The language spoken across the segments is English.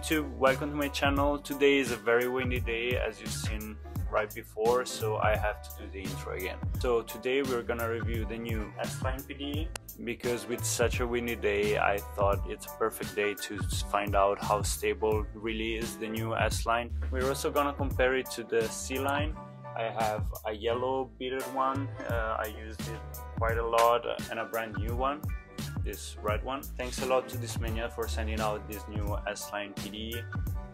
YouTube, welcome to my channel. Today is a very windy day as you've seen right before so I have to do the intro again. So today we're gonna review the new S-Line PD because with such a windy day I thought it's a perfect day to find out how stable really is the new S-Line. We're also gonna compare it to the C-Line. I have a yellow beaded one, uh, I used it quite a lot and a brand new one this red one. Thanks a lot to Discmania for sending out this new S-Line PD,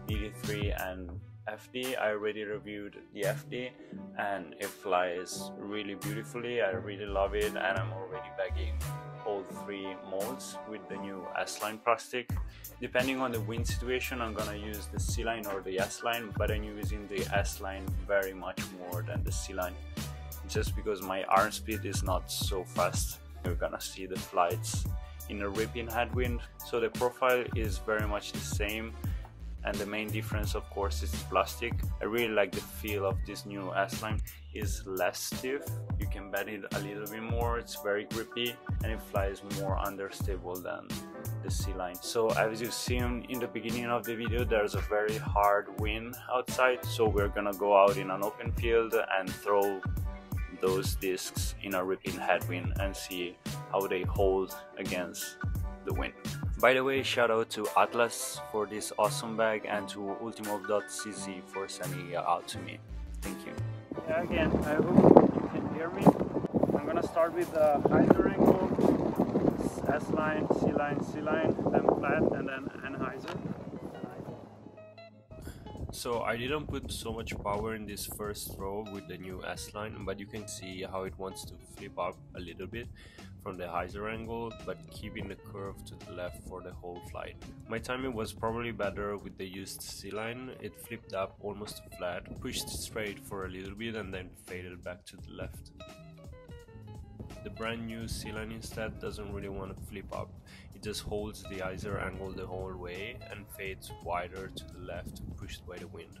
DD3 and FD. I already reviewed the FD and it flies really beautifully. I really love it and I'm already bagging all three molds with the new S-Line plastic. Depending on the wind situation, I'm gonna use the C-Line or the S-Line, but I'm using the S-Line very much more than the C-Line just because my arm speed is not so fast. You're gonna see the flights in a ripping headwind. So the profile is very much the same and the main difference of course is plastic. I really like the feel of this new S-Line. is less stiff, you can bend it a little bit more, it's very grippy and it flies more understable than the C-Line. So as you've seen in the beginning of the video there's a very hard wind outside so we're gonna go out in an open field and throw those discs in a ripping headwind and see how they hold against the wind. By the way, shout out to Atlas for this awesome bag and to Ultimo.cz for sending it out to me. Thank you. Yeah, again, I hope you can hear me. I'm gonna start with the hyzer angle, S-line, C-line, C-line, then flat, and then So I didn't put so much power in this first throw with the new S-line, but you can see how it wants to flip up a little bit from the hyzer angle, but keeping the curve to the left for the whole flight. My timing was probably better with the used C-line, it flipped up almost flat, pushed straight for a little bit and then faded back to the left. The brand new C-line instead doesn't really want to flip up, it just holds the hyzer angle the whole way and fades wider to the left pushed by the wind.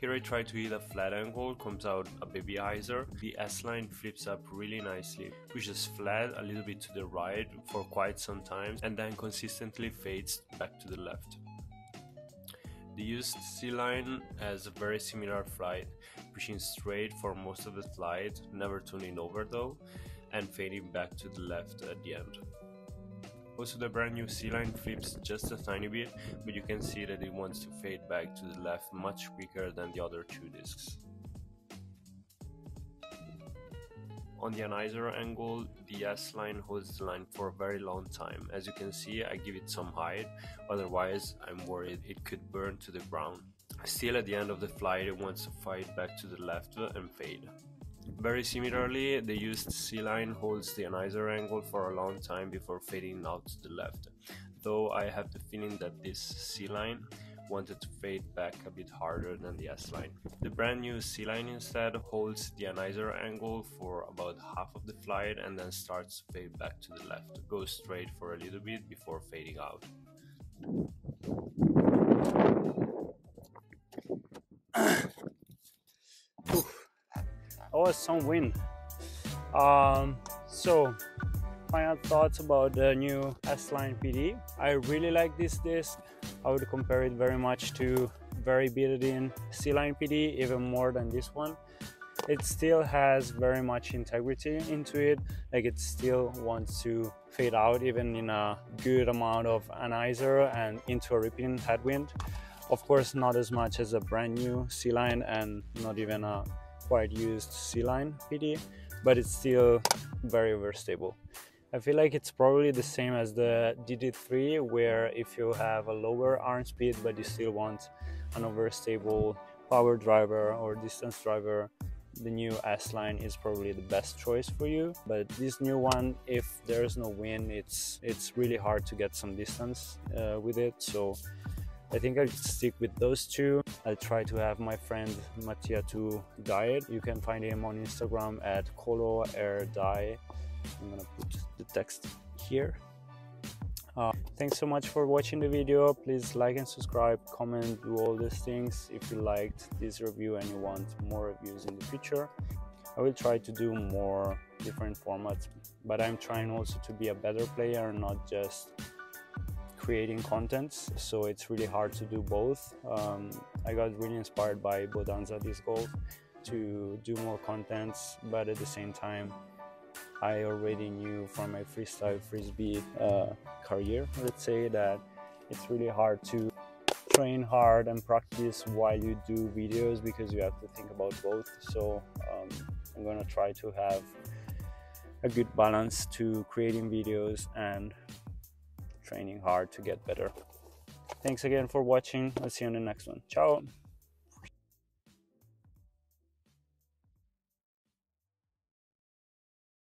Here I try to hit a flat angle, comes out a baby hyzer. The S-line flips up really nicely, pushes flat a little bit to the right for quite some time and then consistently fades back to the left. The used C-line has a very similar flight, pushing straight for most of the flight, never turning over though, and fading back to the left at the end. Also the brand new C-line flips just a tiny bit, but you can see that it wants to fade back to the left much quicker than the other two discs. On the anhyzer angle, the S-line holds the line for a very long time. As you can see, I give it some height, otherwise I'm worried it could burn to the ground. Still at the end of the flight, it wants to fight back to the left and fade. Very similarly, the used C-line holds the anhyzer angle for a long time before fading out to the left, though I have the feeling that this C-line wanted to fade back a bit harder than the S-line. The brand new C-line instead holds the anhyzer angle for about half of the flight and then starts to fade back to the left, goes straight for a little bit before fading out. Some wind. Um, so, final thoughts about the new S-Line PD. I really like this disc. I would compare it very much to very beaded in C-Line PD, even more than this one. It still has very much integrity into it, like it still wants to fade out even in a good amount of anhyzer and into a ripping headwind. Of course, not as much as a brand new C-Line and not even a quite used C-line PD, but it's still very, very stable. I feel like it's probably the same as the DD3, where if you have a lower arm speed but you still want an overstable power driver or distance driver, the new S-Line is probably the best choice for you. But this new one, if there's no wind, it's it's really hard to get some distance uh, with it. So I think I'll stick with those two. I'll try to have my friend Mattia to guide. You can find him on Instagram at Colo Air Die. I'm gonna put the text here. Uh, thanks so much for watching the video. Please like and subscribe, comment, do all these things if you liked this review and you want more reviews in the future. I will try to do more different formats, but I'm trying also to be a better player, not just creating contents so it's really hard to do both. Um, i got really inspired by bodanza disc golf to do more contents but at the same time i already knew from my freestyle frisbee uh, career let's say that it's really hard to train hard and practice while you do videos because you have to think about both. So um, i'm gonna try to have a good balance to creating videos and training hard to get better. Thanks again for watching. I'll see you on the next one. Ciao